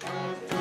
Música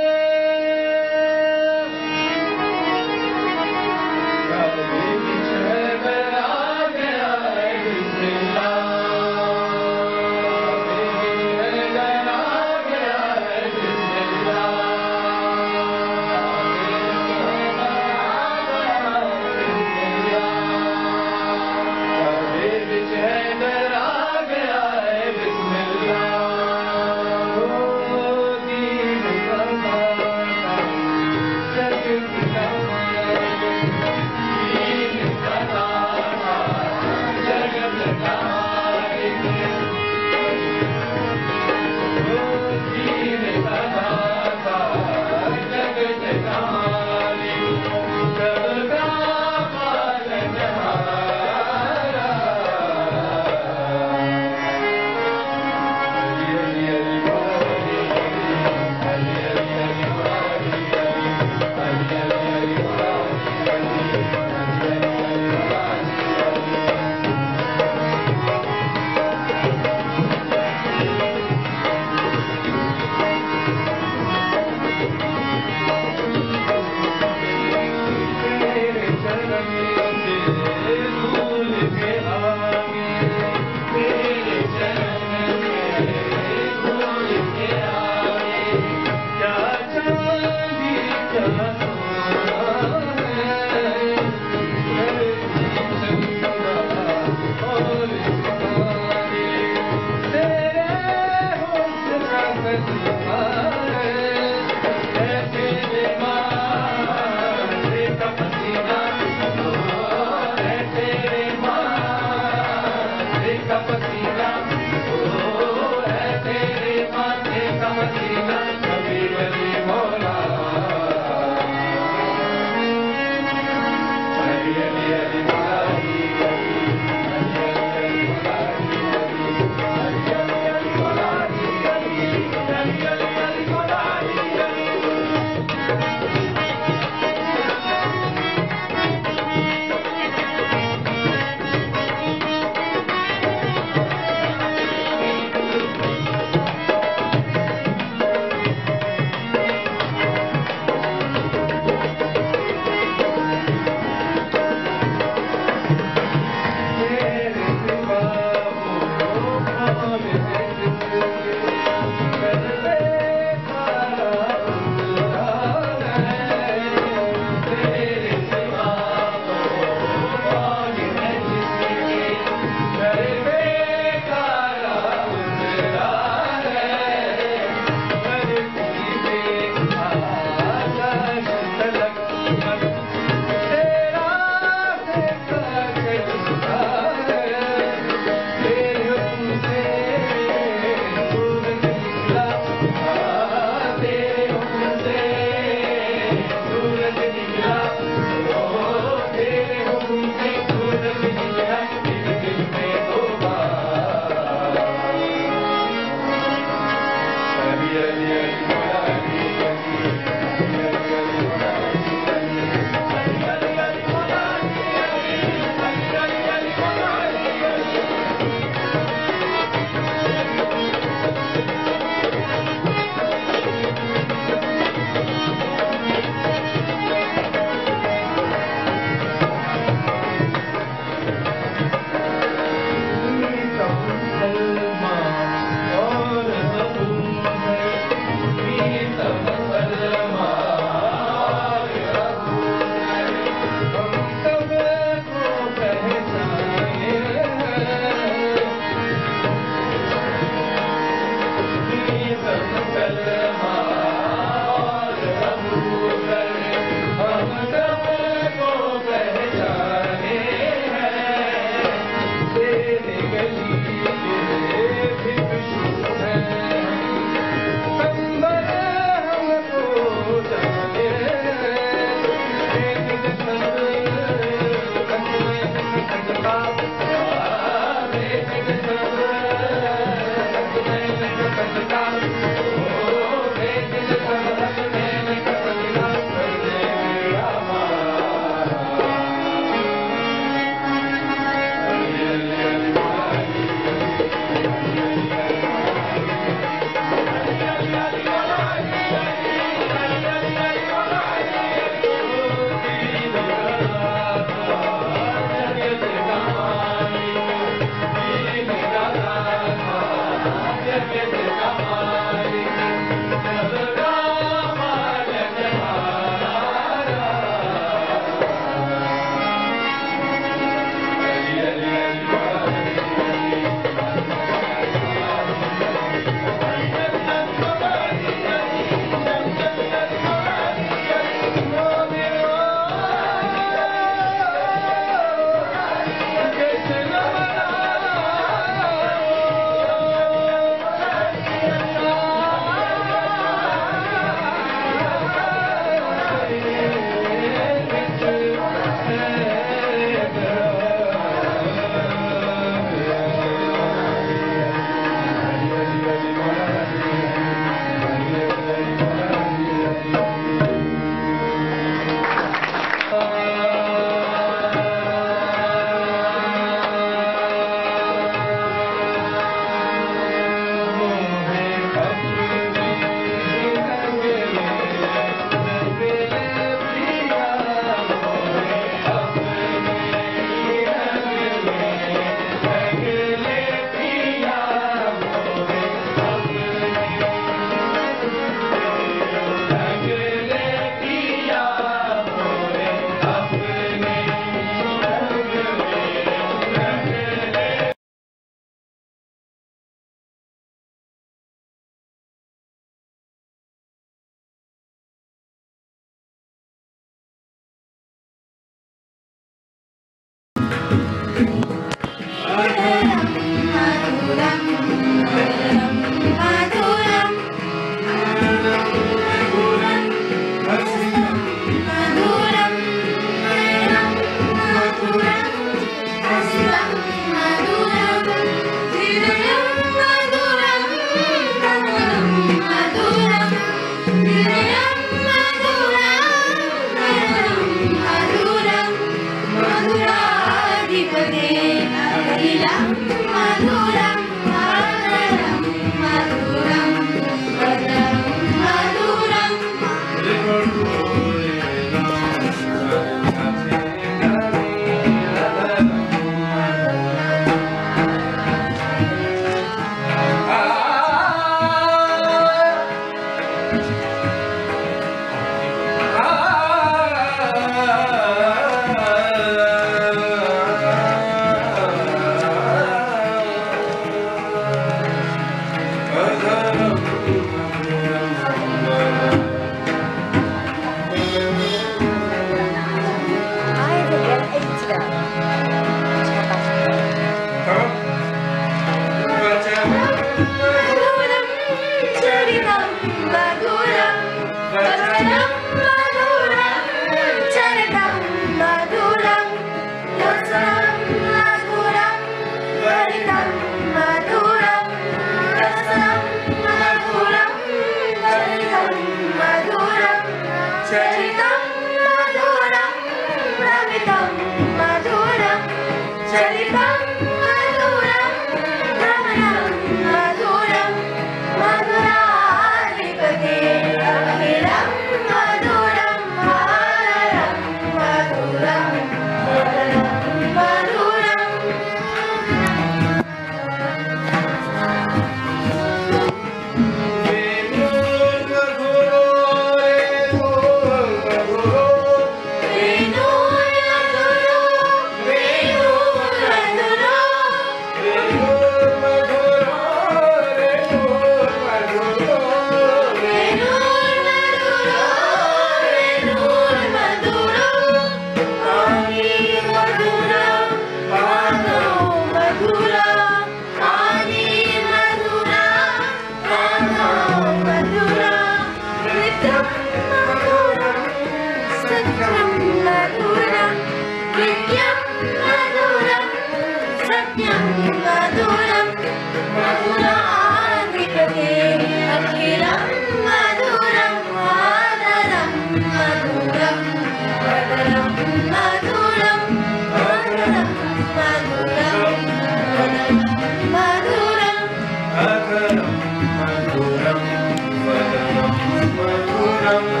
Amen.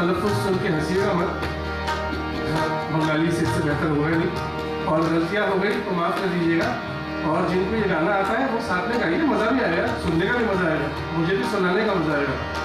मेरी तलफ़ुज़ सुन के हंसीगा मत। बंगाली से इससे बेहतर हो गया नहीं। और गलतियाँ हो गई तो माफ़ कर दीजिएगा। और जिनको ये गाना आता है, वो साथ में गाइए, मज़ा भी आएगा। सुनने का भी मज़ा आएगा। मुझे भी सुनाने का मज़ा आएगा।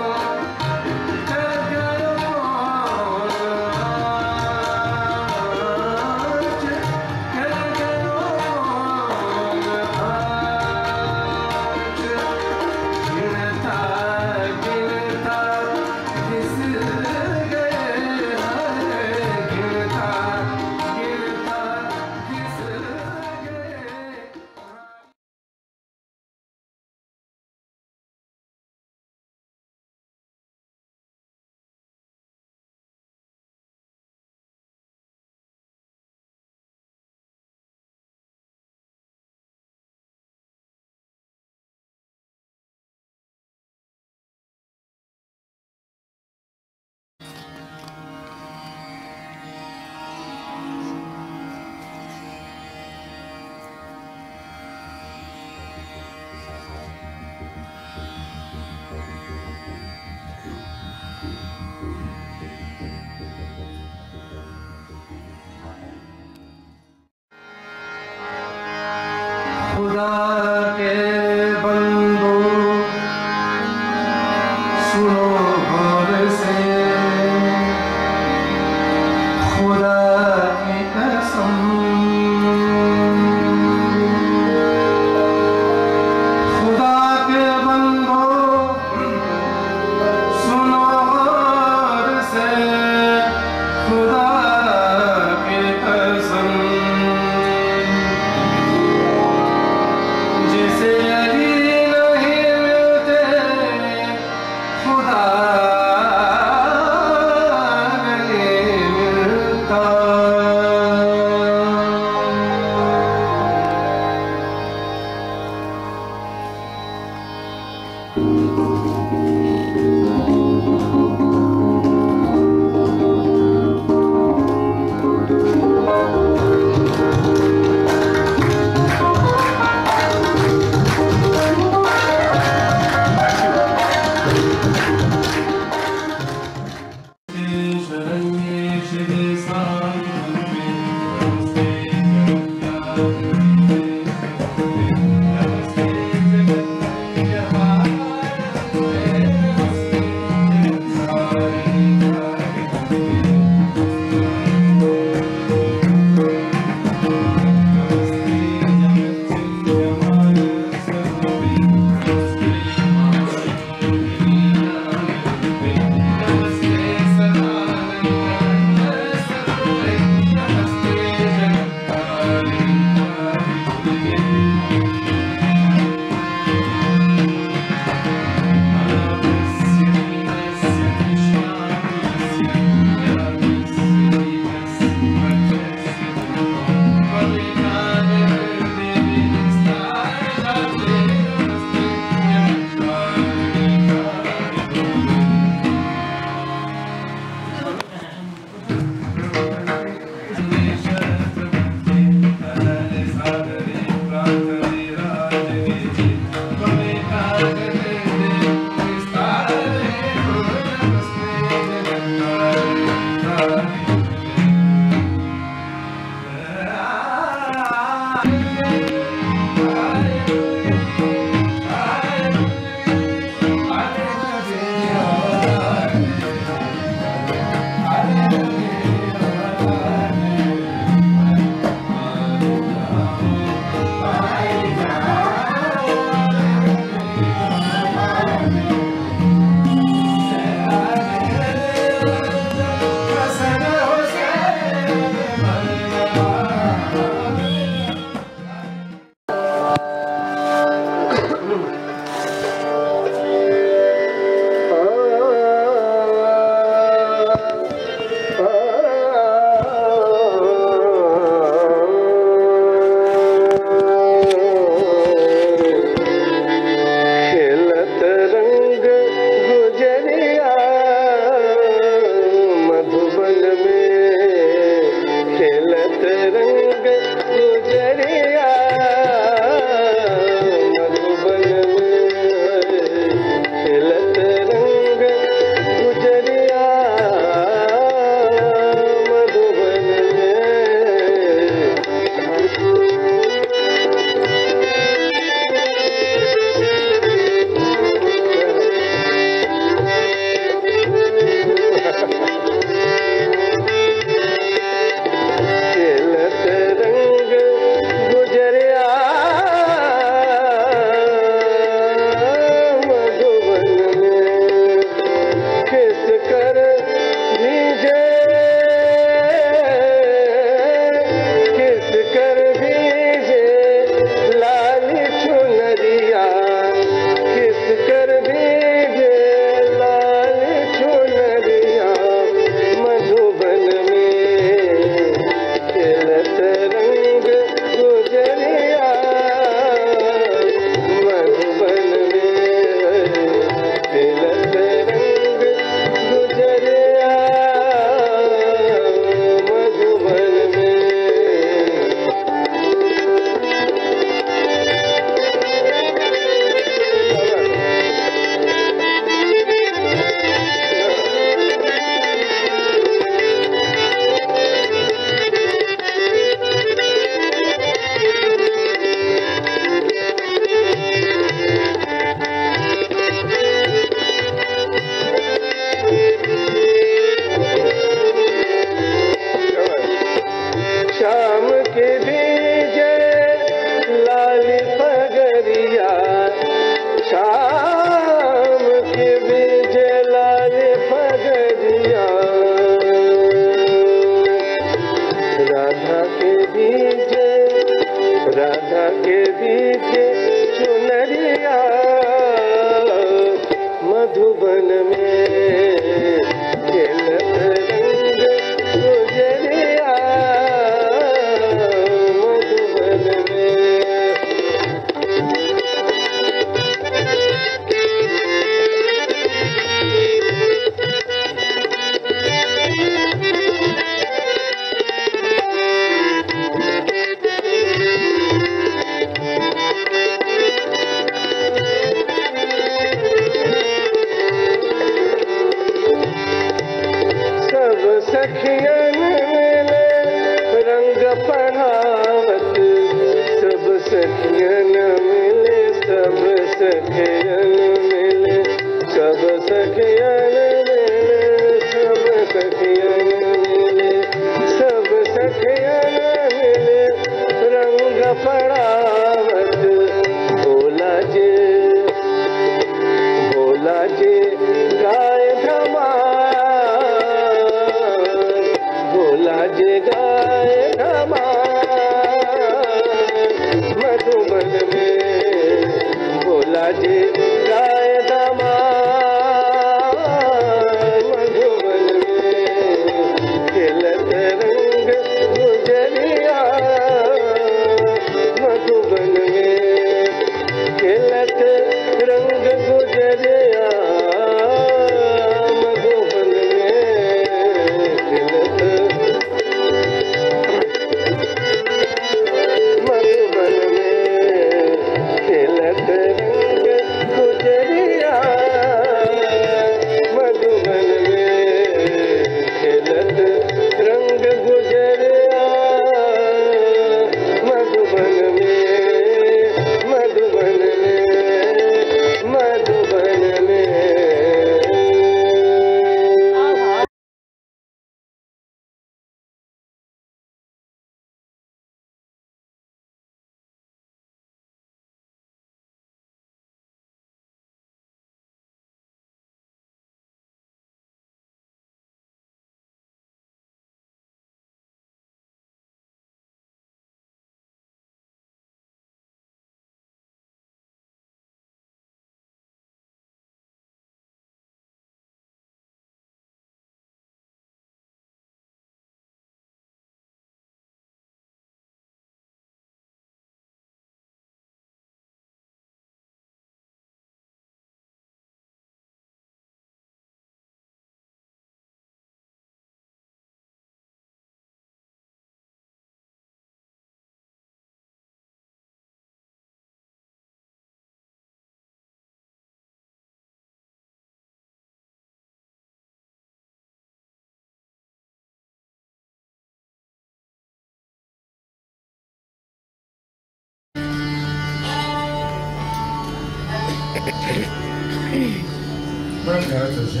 बड़ा प्यारा करते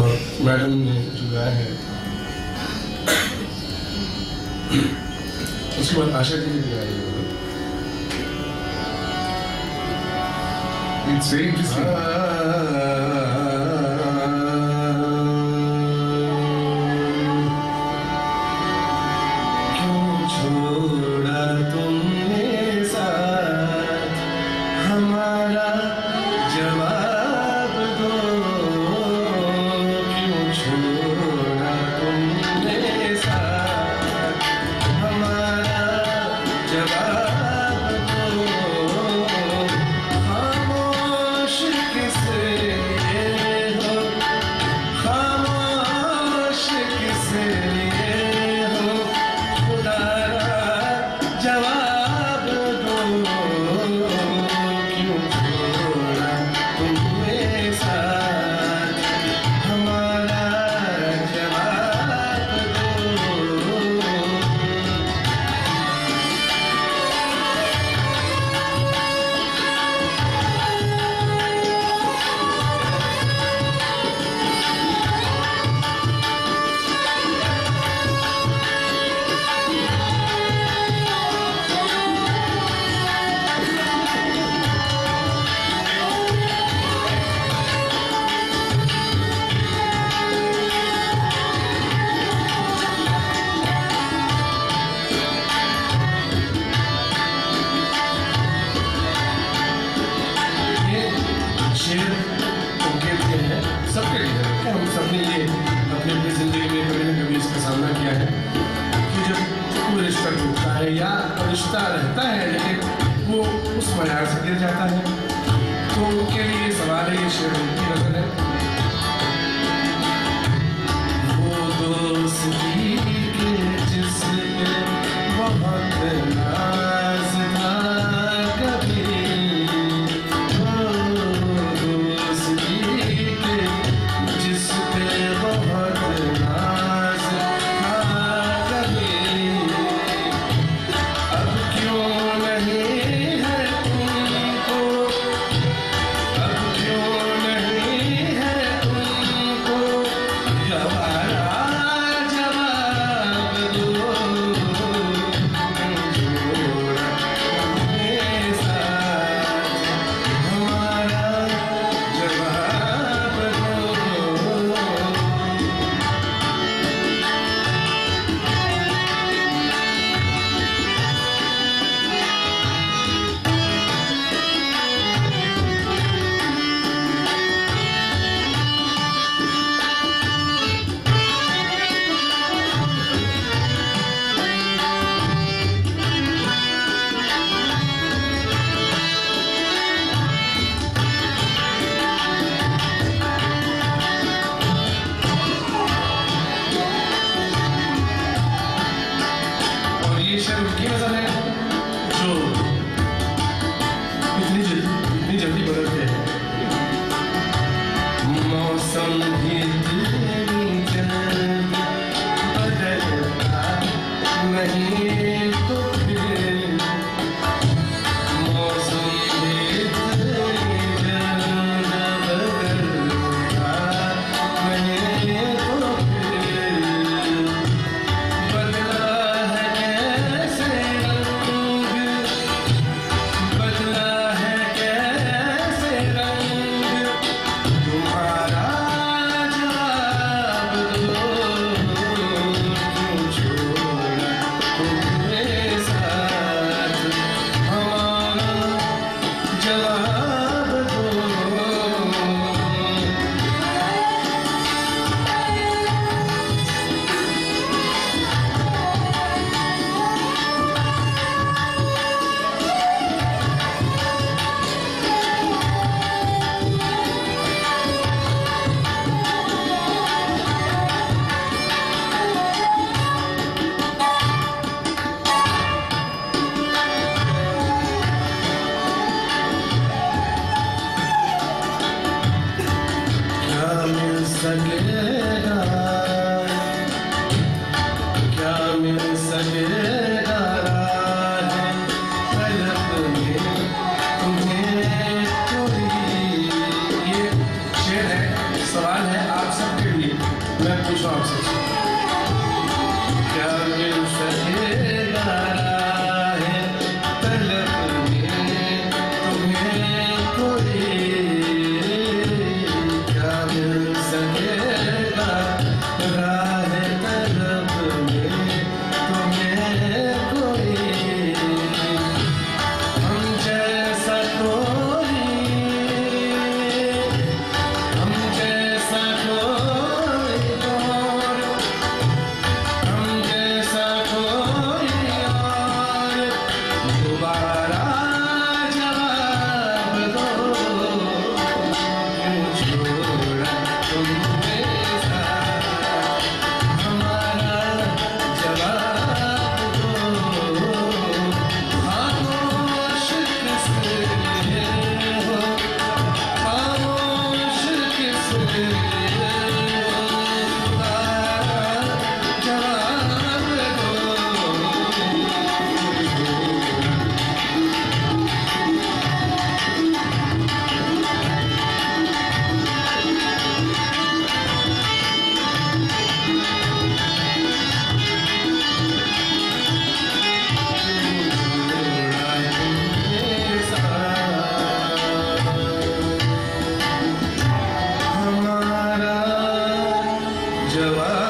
और मैडम ने जो गाया है। उसके बाद आशा जी लिए आ रही है। It's very interesting Carmen ಸರ್ವಾ